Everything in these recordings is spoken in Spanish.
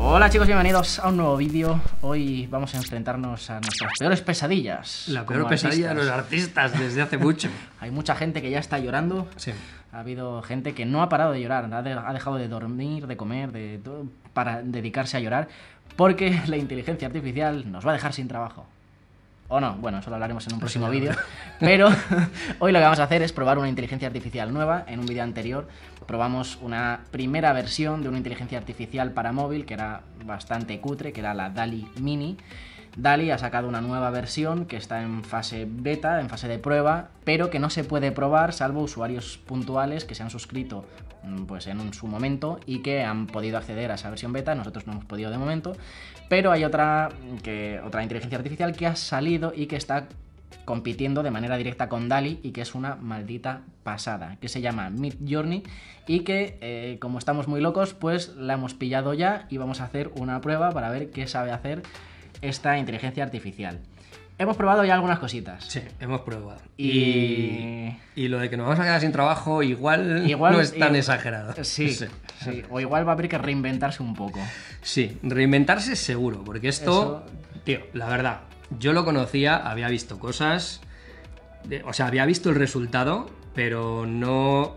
Hola chicos, bienvenidos a un nuevo vídeo. Hoy vamos a enfrentarnos a nuestras peores pesadillas. La peor pesadilla de los artistas. desde hace mucho. Hay mucha gente que ya está llorando. Sí. Ha habido gente que no ha parado de llorar, ha dejado de dormir, de comer, de todo para dedicarse a llorar, porque la inteligencia artificial nos va a dejar sin trabajo. O no, bueno, eso lo hablaremos en un próximo vídeo. Pero hoy lo que vamos a hacer es probar una inteligencia artificial nueva. En un vídeo anterior probamos una primera versión de una inteligencia artificial para móvil que era bastante cutre, que era la DALI Mini. DALI ha sacado una nueva versión que está en fase beta, en fase de prueba, pero que no se puede probar salvo usuarios puntuales que se han suscrito mm, pues en un- su momento y que han podido acceder a esa versión beta, nosotros no hemos podido de momento, pero hay otra, que, otra inteligencia artificial que ha salido y que está compitiendo de manera directa con DALI y que es una maldita pasada, que se llama Mid Journey y que eh, como estamos muy locos pues la hemos pillado ya y vamos a hacer una prueba para ver qué sabe hacer esta inteligencia artificial. Hemos probado ya algunas cositas. Sí, hemos probado. Y- Y, lo de que nos vamos a quedar sin trabajo igual, Igual no es tan exagerado. Sí, sí. sí, o igual va a haber que reinventarse un poco. Sí, reinventarse seguro, porque esto, tío, la verdad, yo lo conocía, había visto cosas, o sea, había visto el resultado, pero no,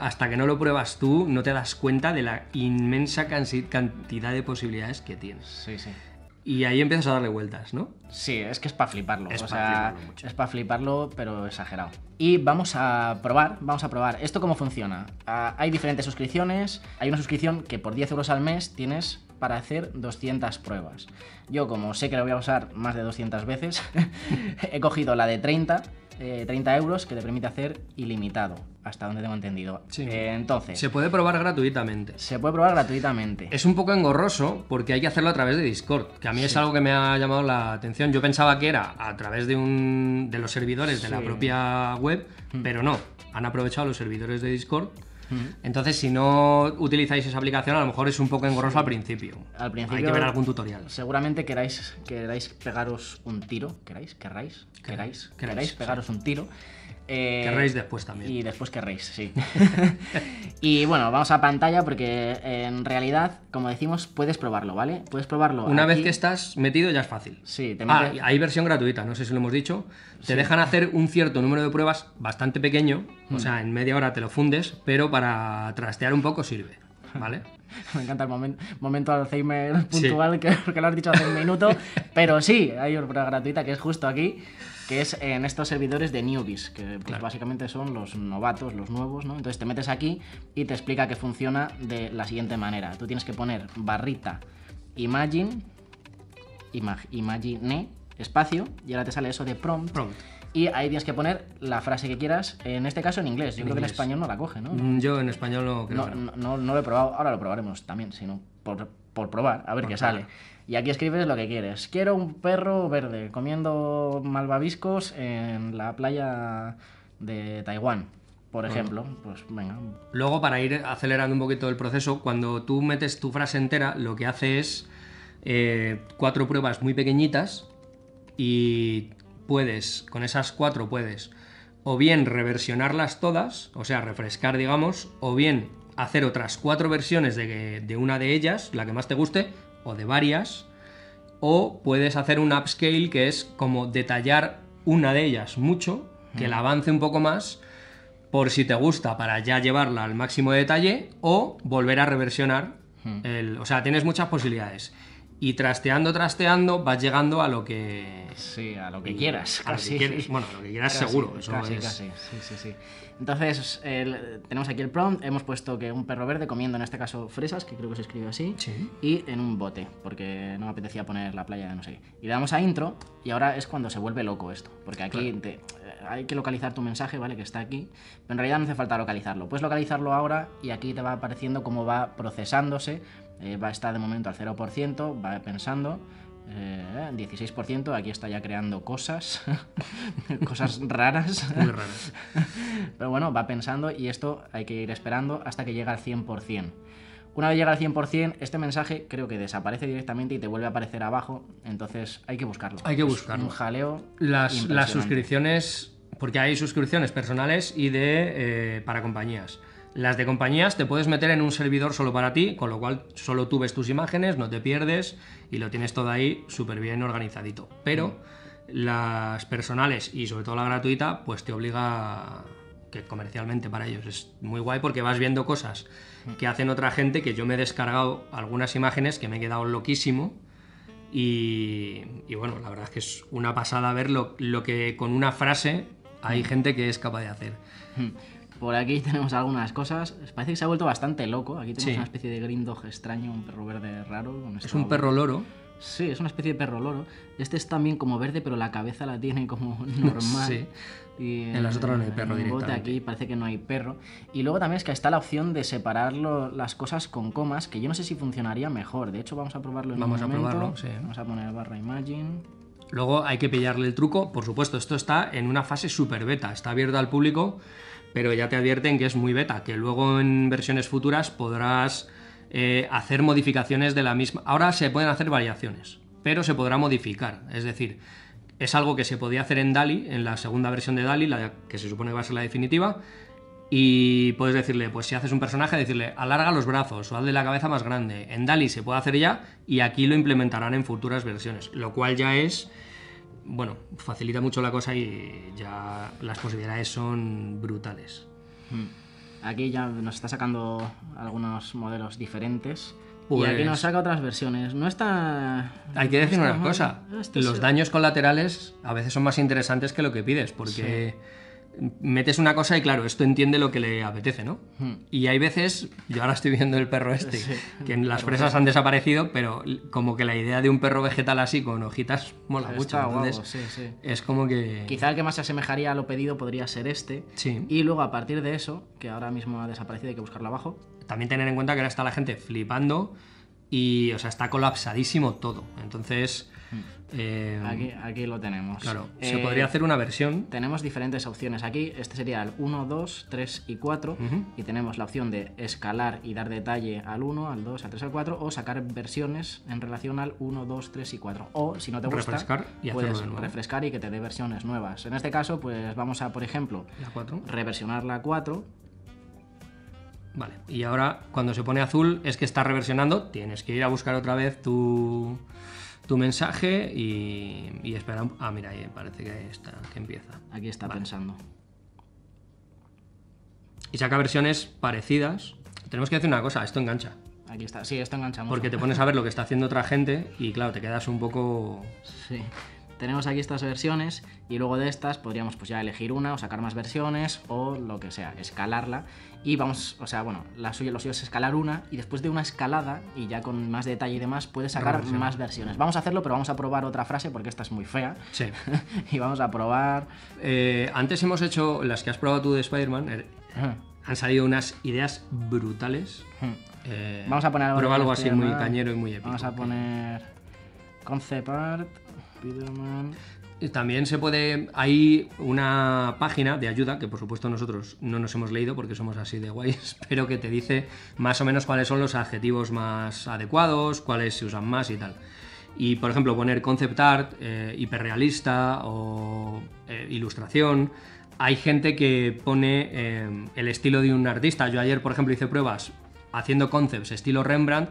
hasta que no lo pruebas tú, no te das cuenta de la inmensa cantidad de posibilidades que tienes. Sí, sí. Y ahí empiezas a darle vueltas, ¿no? Sí, es que es para fliparlo. Es o pa' sea, fliparlo es para fliparlo, pero exagerado. Y vamos a probar, vamos a probar. ¿Esto cómo funciona? Ah, hay diferentes suscripciones. Hay una suscripción que por 10 euros al mes tienes para hacer 200 pruebas. Yo, como sé que la voy a usar más de 200 veces, he cogido la de 30, eh, 30 euros, que te permite hacer ilimitado, hasta donde tengo entendido. Sí. Eh, entonces, Se puede probar gratuitamente. se puede probar gratuitamente. Es un poco engorroso porque hay que hacerlo a través de Discord, que a mí es algo que me ha llamado la atención. Yo pensaba que era a través de, un, de los servidores de la propia web, pero no, han aprovechado los servidores de Discord. Entonces, si no utilizáis esa aplicación, a lo mejor es un poco engorroso al principio. Al principio Hay que ver algún tutorial. Seguramente queráis, queráis pegaros un tiro. ¿Queráis? ¿Querráis? ¿Queráis? queráis, ¿Queráis pegaros un tiro? Eh, Querréis después también. Y después querréis, sí. y bueno, vamos a pantalla porque en realidad, como decimos, puedes probarlo, ¿vale? Puedes probarlo. Una vez que estás metido ya es fácil. Sí, te Ah, hay versión gratuita, no sé si lo hemos dicho. Te dejan hacer un cierto número de pruebas bastante pequeño, o Mm. sea, en media hora te lo fundes, pero para trastear un poco sirve, ¿vale? Me encanta el momen- momento Alzheimer Sí. puntual que, que lo has dicho hace un minuto. pero sí, hay una prueba gratuita que es justo aquí, que es en estos servidores de newbies, que pues, básicamente son los novatos, los nuevos, ¿no? Entonces te metes aquí y te explica que funciona de la siguiente manera. Tú tienes que poner barrita imagine, imag- imagine, espacio, y ahora te sale eso de prompt. Prompt. Y ahí tienes que poner la frase que quieras, en este caso en inglés. Yo En creo que en español no la coge, ¿no? Mm, Yo en español no creo. No, que no. no, no- no lo he probado, ahora lo probaremos también, sino por, por probar, a ver qué sale. Y aquí escribes lo que quieres. Quiero un perro verde comiendo malvaviscos en la playa de Taiwán, por ejemplo. Pues venga. Luego, para ir acelerando un poquito el proceso, cuando tú metes tu frase entera, lo que hace es eh, cuatro pruebas muy pequeñitas y puedes, con esas cuatro puedes o bien reversionarlas todas, o sea, refrescar, digamos, o bien hacer otras cuatro versiones de, de una de ellas, la que más te guste, o de varias, o puedes hacer un upscale que es como detallar una de ellas mucho, que la avance un poco más, por si te gusta para ya llevarla al máximo de detalle, o volver a reversionar. el- o sea, tienes muchas posibilidades. Y trasteando, trasteando, vas llegando a lo que... Sí, a lo que quieras. a lo que quieres. Bueno, a lo que quieras Casi, seguro. Eso casi, es- casi. Sí, sí, sí. Entonces, el- tenemos aquí el prompt. Hemos puesto que un perro verde comiendo, en este caso, fresas, que creo que se escribe así. Sí. Y en un bote, porque no me apetecía poner la playa de no sé qué. Y le damos a intro, y ahora es cuando se vuelve loco esto. Porque aquí te- eh, hay que localizar tu mensaje, ¿vale? Que está aquí. Pero en realidad no hace falta localizarlo. Puedes localizarlo ahora y aquí te va apareciendo cómo va procesándose. Eh, va a estar de momento al 0%, va pensando. eh, 16%, aquí está ya creando cosas, cosas raras. Muy raras. Pero bueno, va pensando y esto hay que ir esperando hasta que llegue al 100%. Una vez llega al 100%, este mensaje creo que desaparece directamente y te vuelve a aparecer abajo, entonces hay que buscarlo. Hay que Es buscarlo. un jaleo. Las, suscripciones, porque hay suscripciones personales y de eh, para compañías. Las de compañías te puedes meter en un servidor solo para ti, con lo cual solo tú ves tus imágenes, no te pierdes y lo tienes todo ahí súper bien organizadito. Pero las personales y sobre todo la gratuita, pues te obliga que comercialmente para ellos es muy guay porque vas viendo cosas que hacen otra gente que yo me he descargado algunas imágenes que me he quedado loquísimo y, y bueno, la verdad es que es una pasada ver lo, lo que con una frase hay gente que es capaz de hacer. Por aquí tenemos algunas cosas. Parece que se ha vuelto bastante loco. Aquí tenemos Sí. una especie de green dog extraño, un perro verde raro. con Es un perro loro. Sí, es una especie de perro loro. Este es también como verde, pero la cabeza la tiene como normal. Sí. Y, En las otras no hay perro el bote directamente. aquí parece que no hay perro. Y luego también es que está la opción de separar las cosas con comas, que yo no sé si funcionaría mejor. De hecho, vamos a probarlo en Vamos un a momento. probarlo, sí. Vamos a poner barra imagine. Luego hay que pillarle el truco. Por supuesto, esto está en una fase super beta. Está abierto al público, pero ya te advierten que es muy beta. Que luego en versiones futuras podrás eh, hacer modificaciones de la misma. Ahora se pueden hacer variaciones, pero se podrá modificar. Es decir, es algo que se podía hacer en DALI, en la segunda versión de DALI, la que se supone que va a ser la definitiva. Y puedes decirle, pues si haces un personaje, decirle, alarga los brazos o hazle la cabeza más grande. En DALI se puede hacer ya y aquí lo implementarán en futuras versiones, lo cual ya es, bueno, facilita mucho la cosa y ya las posibilidades son brutales. Aquí ya nos está sacando algunos modelos diferentes. Y Pues- aquí nos saca otras versiones. No está. Hay que decir una mal. cosa, Este los es- daños colaterales a veces son más interesantes que lo que pides, porque metes una cosa y claro, esto entiende lo que le apetece, ¿no? Hmm. Y hay veces, yo ahora estoy viendo el perro este, Sí, que en las fresas han desaparecido, pero como que la idea de un perro vegetal así con hojitas mola mucho. Está guapo, Entonces, sí, sí. es como que... Quizá el que más se asemejaría a lo pedido podría ser este. Sí. Y luego a partir de eso, que ahora mismo ha desaparecido, hay que buscarlo abajo. También tener en cuenta que ahora está la gente flipando y, o sea, está colapsadísimo todo. Entonces, eh. Aquí, aquí lo tenemos. claro, se Eh, podría hacer una versión Tenemos diferentes opciones aquí. Este sería el 1, 2, 3 y 4. Ujú. Y tenemos la opción de escalar y dar detalle al 1, al 2, al 3, al 4. O sacar versiones en relación al 1, 2, 3 y 4. O si no te gusta, Refrescar y puedes refrescar y que te dé versiones nuevas. En este caso, pues vamos a, por ejemplo, la 4. reversionar la 4. Vale, y ahora cuando se pone azul es que está reversionando, tienes que ir a buscar otra vez tu, tu mensaje y, y esperar. un- Ah, mira, ahí parece que está, que empieza. Aquí está pensando. Y saca versiones parecidas. Tenemos que decir una cosa, esto engancha. Aquí está. Sí, esto engancha mucho. Porque te pones a ver lo que está haciendo otra gente y claro, te quedas un poco... Sí. Tenemos aquí estas versiones y luego de estas podríamos pues ya elegir una o sacar más versiones o lo que sea, escalarla y vamos, o sea, bueno, la suya, lo suyo es escalar una y después de una escalada y ya con más detalle y demás puedes sacar Reversión. más versiones. Vamos a hacerlo, pero vamos a probar otra frase porque esta es muy fea Sí. y vamos a probar... Eh, antes hemos hecho las que has probado tú de Spider-Man. eh, han salido unas ideas brutales. Eh, Vamos a poner algo, prueba algo así muy cañero y muy épico. Vamos a poner concept art, También se puede. Hay una página de ayuda que, por supuesto, nosotros no nos hemos leído porque somos así de guays, pero que te dice más o menos cuáles son los adjetivos más adecuados, cuáles se usan más y tal. Y, por ejemplo, poner concept art, eh, hiperrealista o eh, ilustración. Hay gente que pone eh, el estilo de un artista. Yo ayer, por ejemplo, hice pruebas haciendo concepts estilo Rembrandt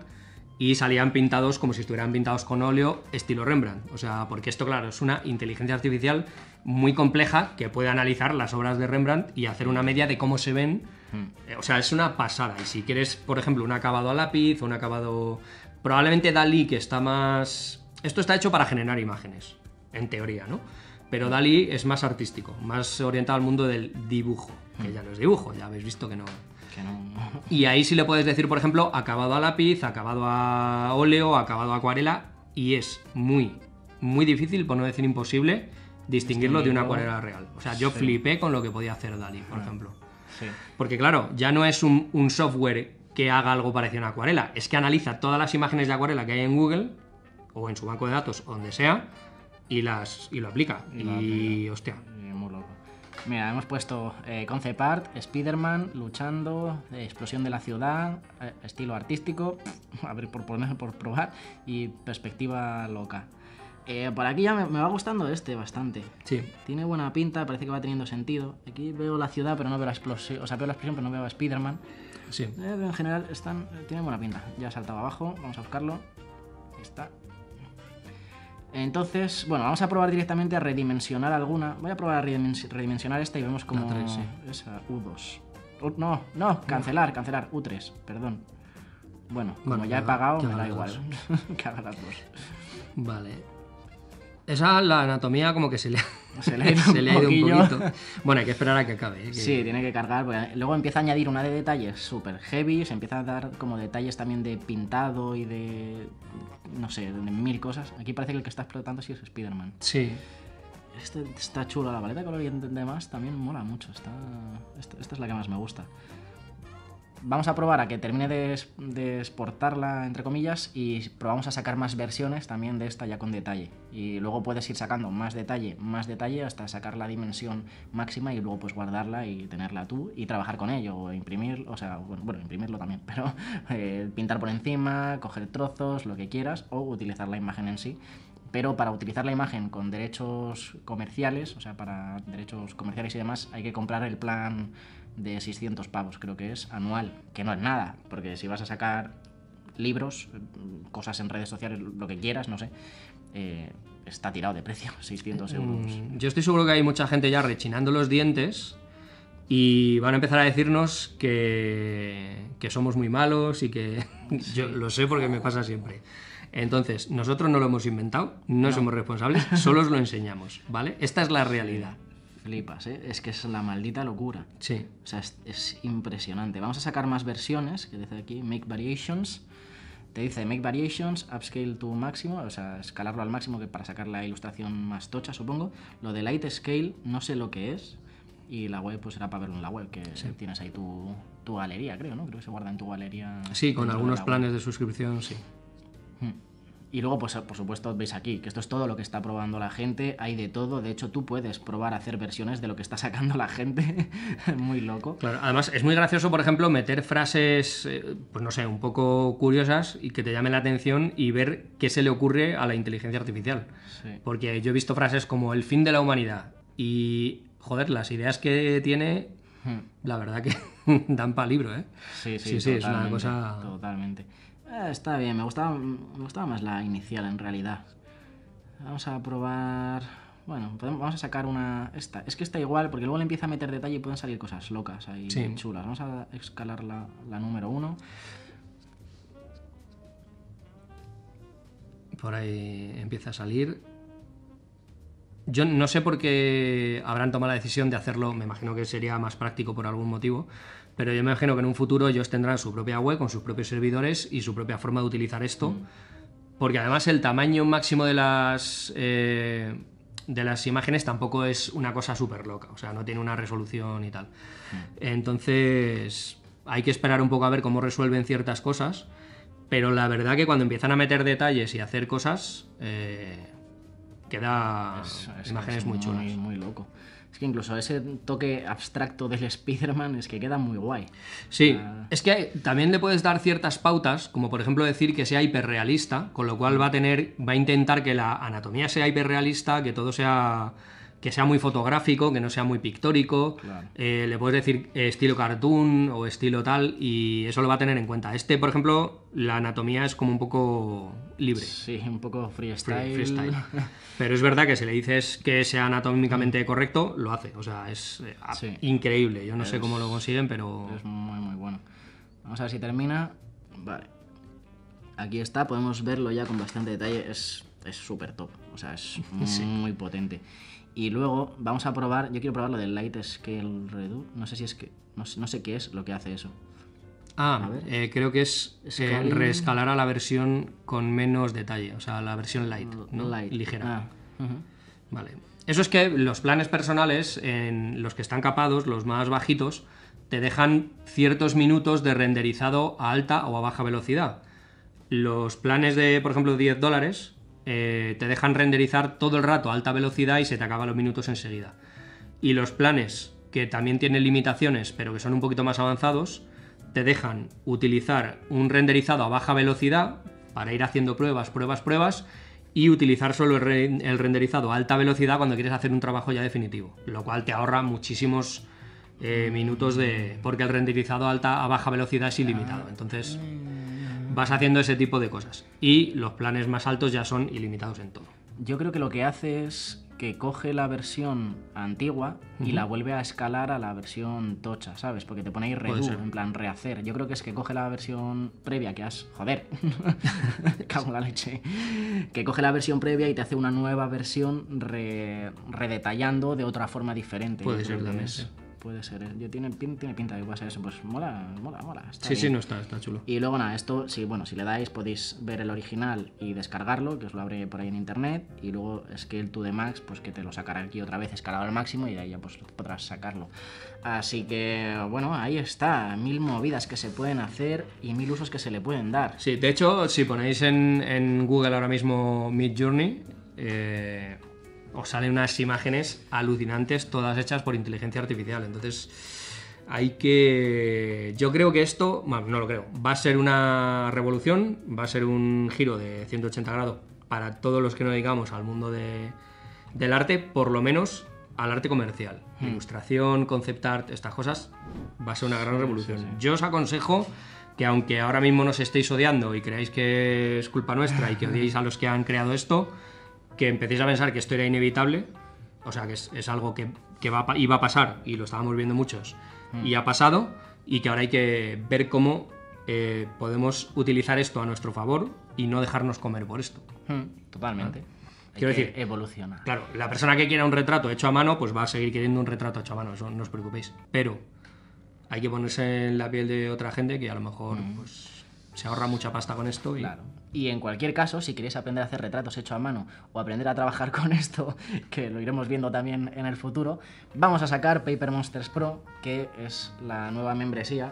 y salían pintados como si estuvieran pintados con óleo estilo Rembrandt. O sea, porque esto, claro, es una inteligencia artificial muy compleja que puede analizar las obras de Rembrandt y hacer una media de cómo se ven. Eh, O sea, es una pasada. Y si quieres, por ejemplo, un acabado a lápiz o un acabado... Probablemente Dalí, que está más... Esto está hecho para generar imágenes, en teoría, ¿no? Pero Dalí es más artístico, más orientado al mundo del dibujo, que ya no es dibujo, ya habéis visto que no, Que no... y ahí sí le puedes decir, por ejemplo, acabado a lápiz, acabado a óleo, acabado a acuarela, y es muy, muy difícil, por no decir imposible, distinguirlo de una acuarela real. O sea, yo flipé con lo que podía hacer Dalí, por ejemplo. Sí. Porque claro, ya no es un, un software que haga algo parecido a una acuarela, es que analiza todas las imágenes de acuarela que hay en Google, o en su banco de datos, o donde sea, y, las, y lo aplica. Y hostia. Mira, hemos puesto eh, concept art, Spider-Man luchando, eh, explosión de la ciudad, eh, estilo artístico, a ver, por, poner, por probar, y perspectiva loca. Eh, por aquí ya me, me va gustando este bastante. Sí. Tiene buena pinta, parece que va teniendo sentido. Aquí veo la ciudad, pero no veo la explosión. O sea, veo la explosión, pero no veo a Spider-Man. Sí. Pero en general están, tiene buena pinta. Ya saltaba abajo, vamos a buscarlo. Ahí está. Entonces, bueno, vamos a probar directamente a redimensionar alguna. Voy a probar a redimensi- redimensionar esta y vemos como La tres, sí. esa U2. U- no, no, cancelar, cancelar. U3, perdón. Bueno, como Bueno, ya he pagado, me da igual. que haga las dos. Vale. Esa, la anatomía como que se le, Se le ha ido un se le ha ido un poquito. Bueno, hay que esperar a que acabe. ¿eh? que- Sí, tiene que cargar, porque luego empieza a añadir una de detalles súper heavy, se empieza a dar como detalles también de pintado y de, no sé, de mil cosas. Aquí parece que el que está explotando sí es Spider-Man. Sí. Este está chulo, la paleta de color y demás también mola mucho, está, esta, esta es la que más me gusta. Vamos a probar a que termine de, exportarla, entre comillas, y probamos a sacar más versiones también de esta ya con detalle. Y luego puedes ir sacando más detalle, más detalle, hasta sacar la dimensión máxima y luego pues guardarla y tenerla tú y trabajar con ello, o imprimir, o sea, bueno, bueno, imprimirlo también, pero eh, pintar por encima, coger trozos, lo que quieras, o utilizar la imagen en sí. Pero para utilizar la imagen con derechos comerciales, o sea, para derechos comerciales y demás, hay que comprar el plan de 600 pavos, creo que es, anual, que no es nada, porque si vas a sacar libros, cosas en redes sociales, lo que quieras, no sé, eh, está tirado de precio, 600 euros. Mm, Yo estoy seguro que hay mucha gente ya rechinando los dientes y van a empezar a decirnos que, que somos muy malos y que yo lo sé porque me pasa siempre. Entonces, nosotros no lo hemos inventado, no, somos responsables, solo os lo enseñamos, ¿vale? Esta es la realidad. Flipas, ¿eh? Es que es la maldita locura. Sí. O sea, es, es impresionante. Vamos a sacar más versiones, que dice aquí, Make Variations. Te dice Make Variations, Upscale to máximo, o sea, escalarlo al máximo que para sacar la ilustración más tocha, supongo. Lo de Light Scale, no sé lo que es. Y la web, pues será para verlo en la web, que tienes ahí tu, tu galería, creo, ¿no? Creo que se guarda en tu galería. Sí, con de algunos web. planes de suscripción, sí. Hmm. Y luego, pues por supuesto, veis aquí que esto es todo lo que está probando la gente. Hay de todo. De hecho, tú puedes probar a hacer versiones de lo que está sacando la gente. Muy loco. Claro, además es muy gracioso, por ejemplo, meter frases, eh, pues no sé, un poco curiosas y que te llamen la atención y ver qué se le ocurre a la inteligencia artificial. Sí. Porque yo he visto frases como el fin de la humanidad y, joder, las ideas que tiene, Hmm. la verdad que dan para libro, ¿eh? Sí, sí, Sí, sí, es una cosa- Totalmente. Eh, está bien, me gustaba, me gustaba más la inicial en realidad. Vamos a probar. Bueno, podemos- vamos a sacar una. Esta. Es que está igual, porque luego le empieza a meter detalle y pueden salir cosas locas ahí Sí. chulas. Vamos a escalar la, la número uno. Por ahí empieza a salir. Yo no sé por qué habrán tomado la decisión de hacerlo, me imagino que sería más práctico por algún motivo, pero yo me imagino que en un futuro ellos tendrán su propia web con sus propios servidores y su propia forma de utilizar esto, porque además el tamaño máximo de las, eh, de las imágenes tampoco es una cosa súper loca, o sea, no tiene una resolución y tal. Entonces hay que esperar un poco a ver cómo resuelven ciertas cosas, pero la verdad que cuando empiezan a meter detalles y hacer cosas, eh, queda Es- es- imágenes es muy chulas. Muy loco. Es que incluso ese toque abstracto del Spider-Man es que queda muy guay. Sí, es que hay- también le puedes dar ciertas pautas, como por ejemplo decir que sea hiperrealista, con lo cual va a tener, va a intentar que la anatomía sea hiperrealista, que todo sea que sea muy fotográfico, que no sea muy pictórico. Claro. Eh, le puedes decir eh, estilo cartoon o estilo tal, y eso lo va a tener en cuenta. Este, por ejemplo, la anatomía es como un poco libre. Sí, un poco free- freestyle. freestyle. Pero es verdad que si le dices que sea anatómicamente correcto, lo hace. O sea, es eh, Sí. increíble. Yo no sé Es- cómo lo consiguen, pero Es muy, muy bueno. Vamos a ver si termina. Vale. Aquí está, podemos verlo ya con bastante detalle. Es es súper top. O sea, es muy potente. Y luego vamos a probar. Yo quiero probar lo del Light Scale Redo. No sé si es que. No sé, no sé qué es lo que hace eso. Ah, eh, creo que es eh, reescalar a la versión con menos detalle, o sea, la versión light, ¿no? Light. ligera. Ah. Vale. Eso es que los planes personales, en los que están capados, los más bajitos, te dejan ciertos minutos de renderizado a alta o a baja velocidad. Los planes de, por ejemplo, 10 dólares, eh, te dejan renderizar todo el rato a alta velocidad y se te acaban los minutos enseguida. Y los planes que también tienen limitaciones, pero que son un poquito más avanzados, te dejan utilizar un renderizado a baja velocidad para ir haciendo pruebas, pruebas, pruebas, y utilizar solo el, re- el renderizado a alta velocidad cuando quieres hacer un trabajo ya definitivo, lo cual te ahorra muchísimos eh, minutos de... porque el renderizado a alta a baja velocidad es ilimitado, entonces vas haciendo ese tipo de cosas y los planes más altos ya son ilimitados en todo. Yo creo que lo que hace es que coge la versión antigua y la vuelve a escalar a la versión tocha, ¿sabes? Porque te pone ahí redo, en plan rehacer. Yo creo que es que coge la versión previa que has... Joder, cago en la leche. Que coge la versión previa y te hace una nueva versión re- redetallando de otra forma diferente. Puede ser también, es-. Puede ser, ¿eh? Yo tiene, tiene pinta de que pueda ser eso. Pues mola, mola, mola. está Sí, sí, bien. no está, está chulo. Y luego nada, esto, si, bueno, si le dais podéis ver el original y descargarlo, que os lo abre por ahí en internet. Y luego Scale to the Max, pues que te lo sacará aquí otra vez escalado al máximo y de ahí ya pues podrás sacarlo. Así que, bueno, ahí está. Mil movidas que se pueden hacer y mil usos que se le pueden dar. Sí, de hecho, si ponéis en, en Google ahora mismo Mid Journey, eh, os salen unas imágenes alucinantes, todas hechas por inteligencia artificial. Entonces, hay que. Yo creo que esto, bueno, no lo creo, va a ser una revolución, va a ser un giro de 180 grados para todos los que nos dedicamos al mundo de- del arte, por lo menos al arte comercial. Ilustración, concept art, estas cosas, va a ser una gran revolución. Yo os aconsejo que aunque ahora mismo nos estéis odiando y creáis que es culpa nuestra y que odiéis a los que han creado esto, que empecéis a pensar que esto era inevitable, o sea, que es, es algo que, que va iba a pasar y lo estábamos viendo muchos y ha pasado y que ahora hay que ver cómo eh, podemos utilizar esto a nuestro favor y no dejarnos comer por esto. Hmm, totalmente. Ah. Quiero decir- evoluciona. Claro, la persona que quiera un retrato hecho a mano, pues va a seguir queriendo un retrato hecho a mano, eso no os preocupéis. Pero hay que ponerse en la piel de otra gente que a lo mejor pues, se ahorra mucha pasta con esto y Claro. Y en cualquier caso, si queréis aprender a hacer retratos hechos a mano o aprender a trabajar con esto, que lo iremos viendo también en el futuro, vamos a sacar Paper Monsters Pro, que es la nueva membresía.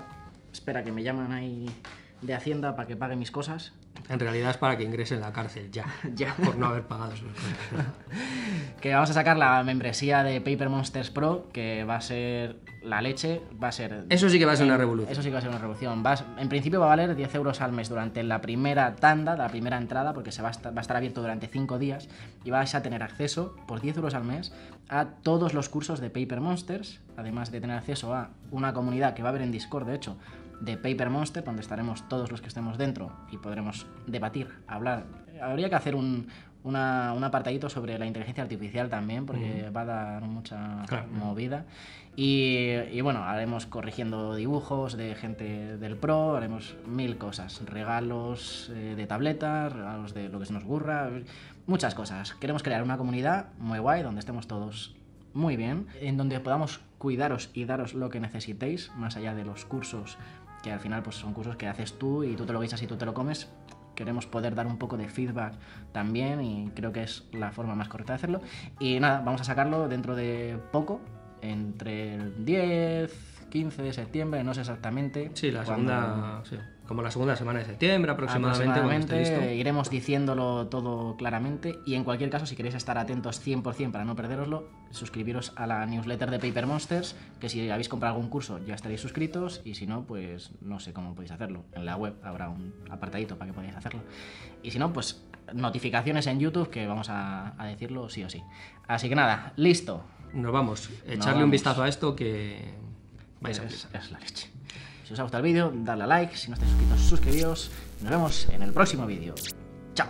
Espera que me llaman ahí de Hacienda para que pague mis cosas. en realidad es para que ingrese en la cárcel ya, Ya. por no haber pagado sus cosas. Que vamos a sacar la membresía de Paper Monsters Pro, que va a ser la leche, va a ser... Eso sí que va a ser una revolución. Eso sí que va a ser una revolución. Va a- en principio va a valer 10 euros al mes durante la primera tanda, la primera entrada, porque se va a, estar, va a estar abierto durante 5 días y vais a tener acceso por 10 euros al mes a todos los cursos de Paper Monsters, además de tener acceso a una comunidad que va a haber en Discord, de hecho, de Paper Monster, donde estaremos todos los que estemos dentro y podremos debatir, hablar. Habría que hacer un, una- un apartadito sobre la inteligencia artificial también, porque va a dar mucha Claro. movida. Y, y bueno, haremos corrigiendo dibujos de gente del pro, haremos mil cosas, regalos eh, de tabletas, regalos de lo que se nos ocurra, muchas cosas. Queremos crear una comunidad muy guay donde estemos todos muy bien, en donde podamos cuidaros y daros lo que necesitéis, más allá de los cursos, que al final pues son cursos que haces tú y tú te lo guisas y tú te lo comes. Queremos poder dar un poco de feedback también y creo que es la forma más correcta de hacerlo. Y nada, vamos a sacarlo dentro de poco, entre el 10, 15 de septiembre, no sé exactamente. Sí, la cuándo- segunda, sí, como la segunda semana de septiembre aproximadamente, cuando esté Aproximadamente, listo. iremos diciéndolo todo claramente y en cualquier caso si queréis estar atentos 100% para no perderoslo, suscribiros a la newsletter de Paper Monsters, que si habéis comprado algún curso ya estaréis suscritos y si no, pues no sé cómo podéis hacerlo. En la web habrá un apartadito para que podáis hacerlo. Y si no, pues notificaciones en YouTube que vamos a, a decirlo sí o sí. Así que nada, listo. Nos vamos, echarle un vamos. vistazo a esto que vais a Es, la leche. Si os ha gustado el vídeo, dadle a like, si no estáis suscritos, suscribíos. Nos vemos en el próximo vídeo. Chao.